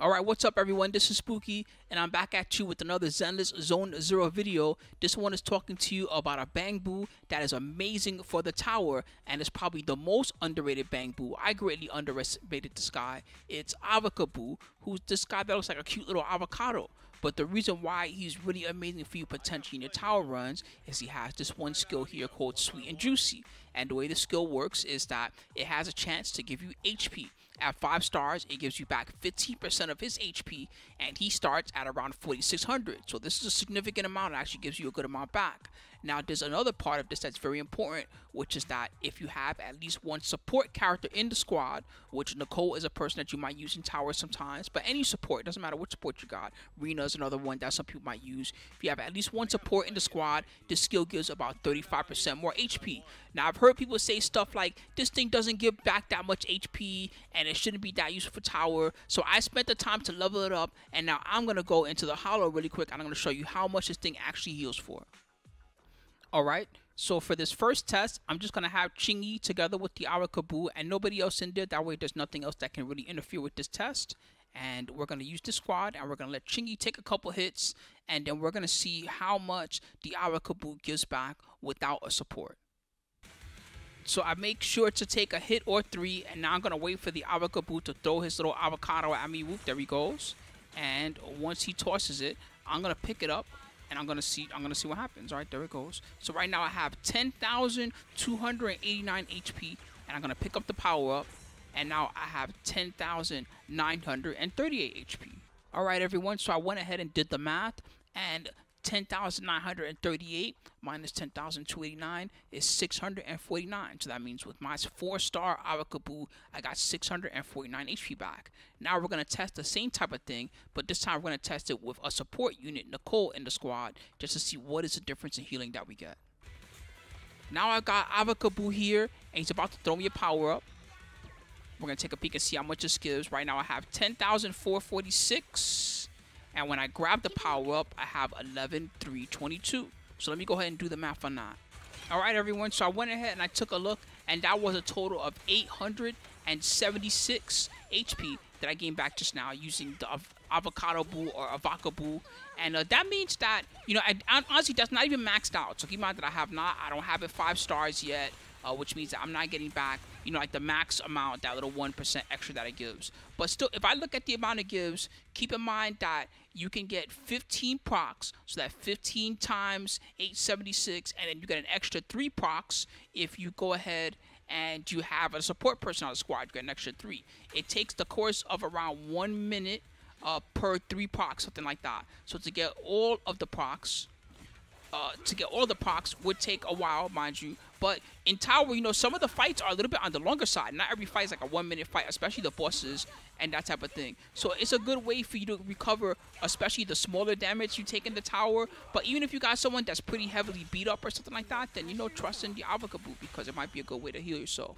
Alright, what's up everyone? This is Spooky, and I'm back at you with another Zenless Zone Zero video. This one is talking to you about a Bangboo that is amazing for the tower, and is probably the most underrated Bangboo. I greatly underestimated this guy. It's Avocaboo, who's this guy that looks like a cute little avocado. But the reason why he's really amazing for you potentially in your tower runs is he has this one skill here called Sweet and Juicy. And the way the skill works is that it has a chance to give you HP. At 5 stars, it gives you back 15% of his HP, and he starts at around 4600. So this is a significant amount, it actually gives you a good amount back. Now, there's another part of this that's very important, which is that if you have at least one support character in the squad, which Nicole is a person that you might use in towers sometimes, but any support, doesn't matter what support you got. Rina is another one that some people might use. If you have at least one support in the squad, this skill gives about 35% more HP. Now, I've heard people say stuff like, this thing doesn't give back that much HP, and it shouldn't be that useful for tower. So I spent the time to level it up, and now I'm going to go into the hollow really quick, and I'm going to show you how much this thing actually heals for. Alright, so for this first test, I'm just going to have Qingyi together with the Avocaboo and nobody else in there. That way there's nothing else that can really interfere with this test. And we're going to use the squad and we're going to let Qingyi take a couple hits. And then we're going to see how much the Avocaboo gives back without a support. So I make sure to take a hit or three. And now I'm going to wait for the Avocaboo to throw his little avocado at me. Whoop, there he goes. And once he tosses it, I'm going to pick it up and I'm gonna see I'm gonna see what happens. All right, there it goes. So right now I have 10,289 HP, and I'm gonna pick up the power up, and now I have 10,938 HP. All right, everyone. So I went ahead and did the math, and 10,938 minus 10,289 is 649. So that means with my four star Avocaboo, I got 649 HP back. Now we're going to test the same type of thing, but this time we're going to test it with a support unit, Nicole, in the squad, just to see what is the difference in healing that we get. Now I've got Avocaboo here, and he's about to throw me a power up. We're going to take a peek and see how much this gives. Right now I have 10,446. And when I grab the power up, I have 11,322. So let me go ahead and do the math on that. All right, everyone. So I went ahead and I took a look, and that was a total of 876 HP that I gained back just now using the avocado boo or avocaboo. And uh, that means that, you know, I, I, honestly, that's not even maxed out. So keep in mind that I have not, I don't have it five stars yet uh, which means that I'm not getting back, you know, like the max amount, that little 1% extra that it gives. But still, if I look at the amount it gives, keep in mind that you can get 15 procs, so that 15 times 876, and then you get an extra 3 procs if you go ahead and you have a support person on the squad, you get an extra 3. It takes the course of around 1 minute uh, per 3 procs, something like that. So to get all of the procs, uh, to get all the procs would take a while, mind you. But in Tower, you know, some of the fights are a little bit on the longer side. Not every fight is like a one-minute fight, especially the bosses and that type of thing. So it's a good way for you to recover, especially the smaller damage you take in the tower. But even if you got someone that's pretty heavily beat up or something like that, then, you know, trust in the Avocaboo because it might be a good way to heal yourself.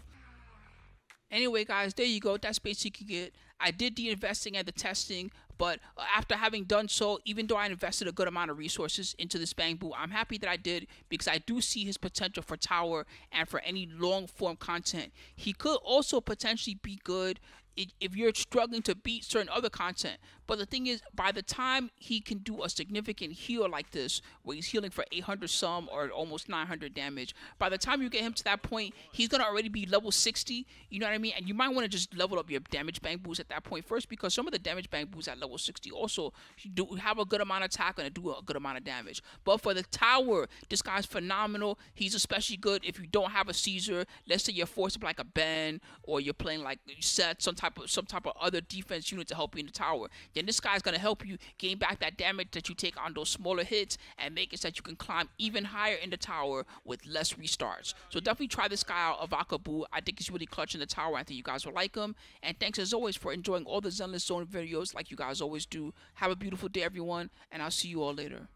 Anyway, guys, there you go. That's basically it. I did the investing and the testing, but after having done so, even though I invested a good amount of resources into this Bangboo, I'm happy that I did because I do see his potential for tower and for any long form content. He could also potentially be good if you're struggling to beat certain other content. But the thing is, by the time he can do a significant heal like this, where he's healing for 800 some or almost 900 damage, by the time you get him to that point, he's gonna already be level 60. You know what I mean? And you might want to just level up your damage Bangboos at that point first, because some of the damage Bangboos at level 60 also do have a good amount of attack and do a good amount of damage. But for the tower, this guy's phenomenal. He's especially good if you don't have a Caesar. Let's say you're forced to like a Ben, or you're playing like set some type of some type of other defense unit to help you in the tower. Then this guy's gonna help you gain back that damage that you take on those smaller hits and make it so that you can climb even higher in the tower with less restarts. So definitely try this guy out, Avocaboo. I think he's really clutch in the tower. I think you guys will like him. And thanks as always for enjoying all the Zenless Zone videos like you guys always do. Have a beautiful day, everyone, and I'll see you all later.